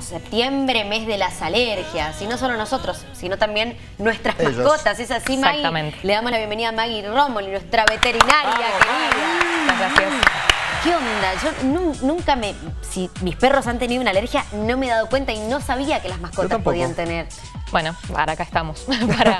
Septiembre, mes de las alergias, y no solo nosotros, sino también nuestras Ellos. mascotas. Es así, Maggie. Exactamente. Le damos la bienvenida a Maggie Rommel, nuestra veterinaria querida. Muchas gracias. ¿Qué onda? Yo nu- nunca me... Si mis perros han tenido una alergia, no me he dado cuenta y no sabía que las mascotas podían tener. Bueno, para acá estamos. Para-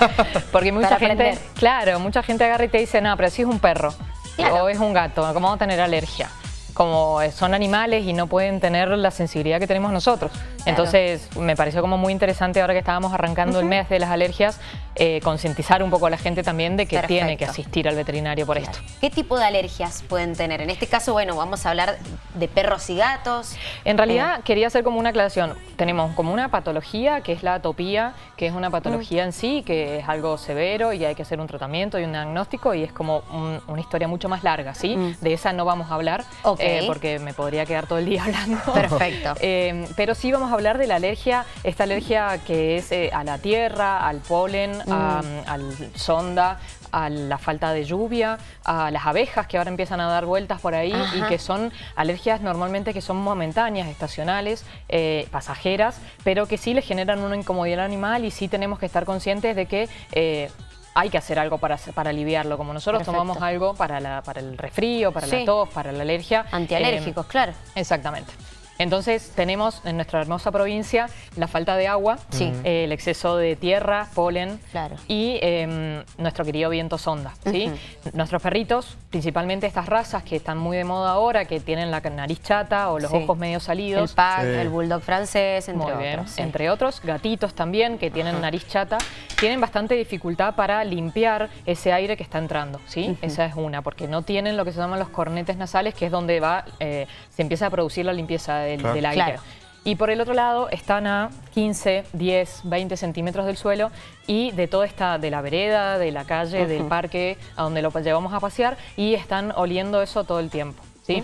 porque mucha Para gente, aprender. claro, mucha gente agarra y te dice, no, pero si es un perro Claro. o es un gato, ¿cómo vamos a tener alergia? Como son animales y no pueden tener la sensibilidad que tenemos nosotros. Entonces, me pareció como muy interesante ahora que estábamos arrancando el mes de las alergias, eh, concientizar un poco a la gente también de que Perfecto. tiene que asistir al veterinario por esto. ¿Qué tipo de alergias pueden tener? En este caso, bueno, vamos a hablar de perros y gatos. En realidad quería hacer como una aclaración. Tenemos como una patología que es la atopía, que es una patología en sí, que es algo severo y hay que hacer un tratamiento y un diagnóstico y es como un- una historia mucho más larga, ¿sí? De esa no vamos a hablar eh, porque me podría quedar todo el día hablando. Perfecto. Eh, pero sí vamos a hablar de la alergia, esta alergia que es eh, a la tierra, al polen, a- al sonda, a la falta de lluvia, a las abejas que ahora empiezan a dar vueltas por ahí y que son alergias normalmente que son momentáneas, estacionales, eh, pasajeras, pero que sí le generan una incomodidad al animal y sí tenemos que estar conscientes de que eh, hay que hacer algo para, para aliviarlo. Como nosotros Perfecto. tomamos algo para, la- para el resfrío, para Sí. la tos, para la alergia. Antialérgicos, eh, claro. Exactamente. Entonces tenemos en nuestra hermosa provincia la falta de agua, Sí. eh, el exceso de tierra, polen Claro. y eh, nuestro querido viento sonda. ¿sí? Nuestros perritos, principalmente estas razas que están muy de moda ahora, que tienen la nariz chata o los Sí. ojos medio El salidos. pack, Sí. el bulldog francés, entre Muy bien. otros. sí. Entre otros, gatitos también que tienen nariz chata, tienen bastante dificultad para limpiar ese aire que está entrando, ¿sí? Esa es una, porque no tienen lo que se llaman los cornetes nasales, que es donde va, eh, se empieza a producir la limpieza del, Claro. del aire. Claro. Y por el otro lado están a 15, 10, 20 centímetros del suelo y de toda esta, de la vereda, de la calle, del parque, a donde lo llevamos a pasear y están oliendo eso todo el tiempo. ¿sí?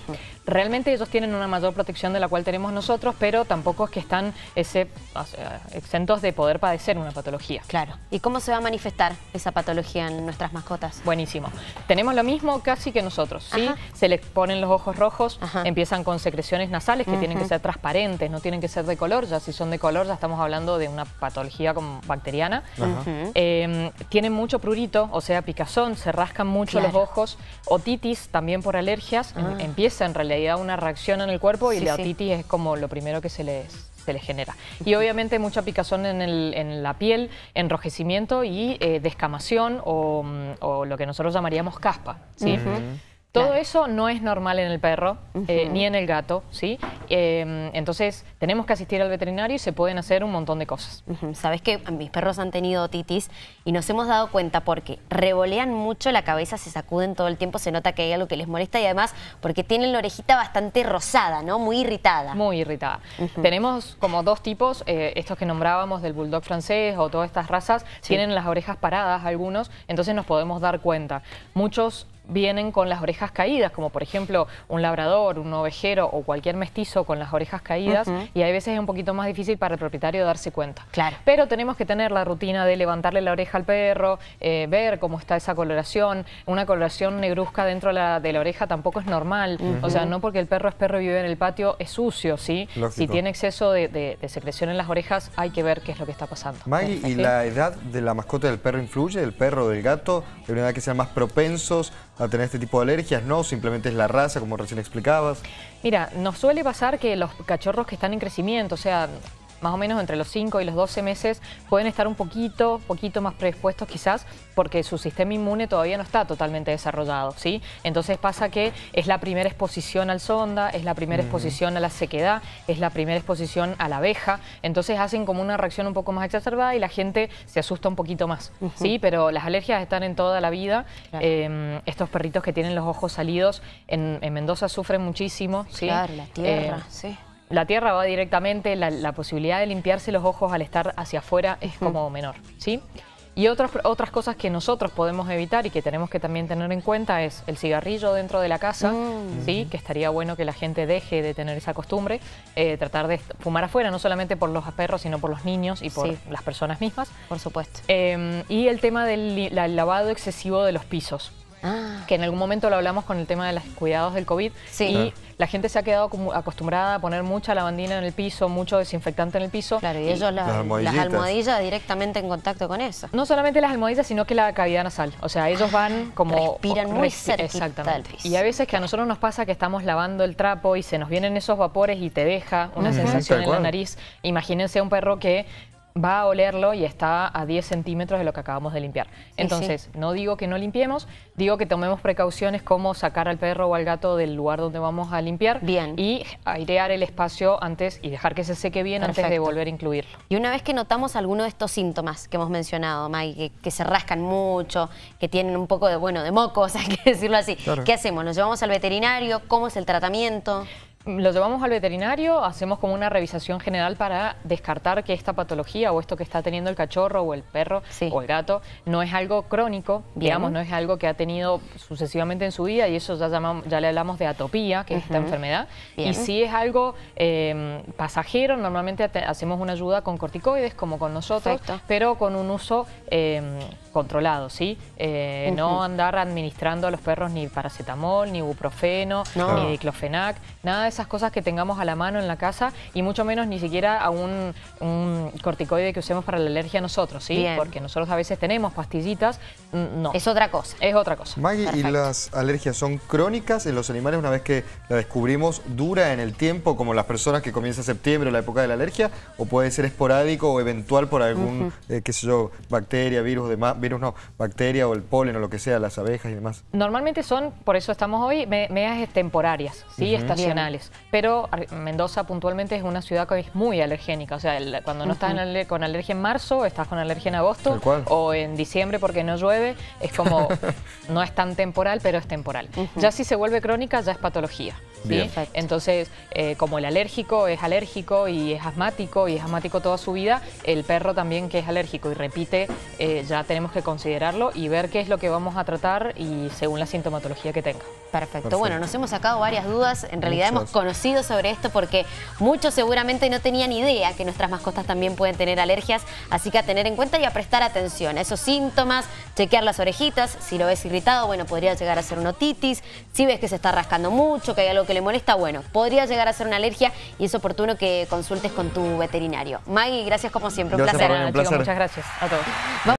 Realmente ellos tienen una mayor protección de la cual tenemos nosotros, pero tampoco es que están ese, o sea, exentos de poder padecer una patología. Claro. ¿Y cómo se va a manifestar esa patología en nuestras mascotas? Buenísimo. Tenemos lo mismo casi que nosotros, ¿sí? Ajá. Se les ponen los ojos rojos, Ajá. empiezan con secreciones nasales que tienen que ser transparentes, no tienen que ser de color, ya si son de color ya estamos hablando de una patología como bacteriana. Eh, tienen mucho prurito, o sea, picazón, se rascan mucho Claro. los ojos, otitis también por alergias, em- empieza en realidad una reacción en el cuerpo y Sí, la sí. otitis es como lo primero que se les, se les genera. Y obviamente mucha picazón en, el- en la piel, enrojecimiento y eh, descamación o, mm, o lo que nosotros llamaríamos caspa. ¿sí? Todo eso no es normal en el perro eh, ni en el gato, ¿sí? Eh, entonces tenemos que asistir al veterinario y se pueden hacer un montón de cosas. Sabes que mis perros han tenido otitis y nos hemos dado cuenta porque revolean mucho la cabeza, se sacuden todo el tiempo, se nota que hay algo que les molesta y además porque tienen la orejita bastante rosada, ¿no? Muy irritada. Muy irritada. Tenemos como dos tipos, eh, estos que nombrábamos del bulldog francés o todas estas razas, tienen las orejas paradas algunos, entonces nos podemos dar cuenta. Muchos vienen con las orejas caídas, como por ejemplo un labrador, un ovejero o cualquier mestizo con las orejas caídas y hay veces es un poquito más difícil para el propietario darse cuenta. Claro. Pero tenemos que tener la rutina de levantarle la oreja al perro, eh, ver cómo está esa coloración. Una coloración negruzca dentro de la, de la oreja tampoco es normal. O sea, no porque el perro es perro y vive en el patio es sucio, ¿sí? Lógico. Si tiene exceso de, de- de secreción en las orejas, hay que ver qué es lo que está pasando. Maggie, ¿y la edad de la mascota del perro influye? ¿El perro o del gato? ¿Hay una edad que sean más propensos a tener este tipo de alergias? ¿No? ¿Simplemente es la raza, como recién explicabas? Mira, nos suele pasar que los cachorros que están en crecimiento, o sea, más o menos entre los 5 y los 12 meses, pueden estar un poquito, poquito más predispuestos quizás, porque su sistema inmune todavía no está totalmente desarrollado, ¿sí? Entonces pasa que es la primera exposición al sonda, es la primera exposición a la sequedad, es la primera exposición a la abeja, entonces hacen como una reacción un poco más exacerbada y la gente se asusta un poquito más, ¿sí? Pero las alergias están en toda la vida. Claro. Eh, estos perritos que tienen los ojos salidos en, en Mendoza sufren muchísimo, ¿sí? Claro, la tierra, Eh, sí. La tierra va directamente, la, la posibilidad de limpiarse los ojos al estar hacia afuera es como menor, ¿sí? Y otras, otras cosas que nosotros podemos evitar y que tenemos que también tener en cuenta es el cigarrillo dentro de la casa, ¿sí? que estaría bueno que la gente deje de tener esa costumbre, eh, tratar de fumar afuera, no solamente por los perros, sino por los niños y por Sí. las personas mismas. Por supuesto. Eh, y el tema del lavado excesivo de los pisos. Ah. que en algún momento lo hablamos con el tema de los cuidados del COVID, Sí. y la gente se ha quedado acostumbrada a poner mucha lavandina en el piso, mucho desinfectante en el piso. Claro, y ellos la- Las almohadillas directamente en contacto con eso. No solamente las almohadillas, sino que la cavidad nasal. O sea, ellos van como... Respiran muy respi- Exactamente. del piso. Y a veces que a nosotros nos pasa que estamos lavando el trapo y se nos vienen esos vapores y te deja una sensación en la nariz. Imagínense un perro que va a olerlo y está a 10 centímetros de lo que acabamos de limpiar. Entonces, no digo que no limpiemos, digo que tomemos precauciones como sacar al perro o al gato del lugar donde vamos a limpiar Bien. y airear el espacio antes y dejar que se seque bien antes de volver a incluirlo. Y una vez que notamos alguno de estos síntomas que hemos mencionado, Maggie, que, que se rascan mucho, que tienen un poco de, bueno, de mocos, hay que decirlo así, Claro. ¿qué hacemos? ¿Nos llevamos al veterinario? ¿Cómo es el tratamiento? Lo llevamos al veterinario, hacemos como una revisación general para descartar que esta patología o esto que está teniendo el cachorro o el perro Sí. o el gato no es algo crónico, Bien. digamos, no es algo que ha tenido sucesivamente en su vida y eso ya, llamamos, ya le hablamos de atopía, que es esta enfermedad. Bien. Y si es algo eh, pasajero, normalmente hacemos una ayuda con corticoides como con nosotros, Perfecto. pero con un uso eh, controlado, ¿sí? Eh. No andar administrando a los perros ni paracetamol, ni ibuprofeno, No. ni diclofenac, nada de esas cosas que tengamos a la mano en la casa y mucho menos ni siquiera a un, un corticoide que usemos para la alergia nosotros, ¿sí? Bien. Porque nosotros a veces tenemos pastillitas, no, Es otra cosa. es otra cosa. Maggie, ¿y las alergias son crónicas en los animales una vez que la descubrimos? ¿Dura en el tiempo como las personas que comienza septiembre o la época de la alergia? ¿O puede ser esporádico o eventual por algún, eh, qué sé yo, bacteria, virus, demás, virus no, bacteria o el polen o lo que sea, las abejas y demás? Normalmente son, por eso estamos hoy, me- medias temporarias, ¿sí? estacionales. Pero Mendoza puntualmente es una ciudad que es muy alergénica. O sea, el- cuando no estás con alergia en marzo, estás con alergia en agosto Tal cual. o en diciembre porque no llueve. Es como, no es tan temporal, pero es temporal. Ya si se vuelve crónica, ya es patología. ¿sí? Entonces, eh, como el alérgico es alérgico y es asmático y es asmático toda su vida, el perro también que es alérgico y repite, eh, ya tenemos que considerarlo y ver qué es lo que vamos a tratar y según la sintomatología que tenga. Perfecto. Perfecto. Bueno, nos hemos sacado varias dudas. En realidad Muchas. hemos conocido sobre esto porque muchos seguramente no tenían idea que nuestras mascotas también pueden tener alergias. Así que a tener en cuenta y a prestar atención a esos síntomas, chequear las orejitas. Si lo ves irritado, bueno, podría llegar a ser una otitis. Si ves que se está rascando mucho, que hay algo que le molesta, bueno, podría llegar a ser una alergia y es oportuno que consultes con tu veterinario. Maggie, gracias como siempre. Un Gracias, placer. Mariana, un Bueno, chicos, placer. muchas gracias a todos.